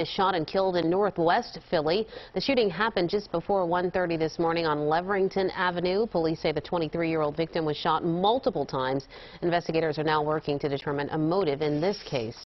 is shot and killed in northwest Philly. The shooting happened just before 1.30 this morning on Leverington Avenue. Police say the 23-year-old victim was shot multiple times. Investigators are now working to determine a motive in this case.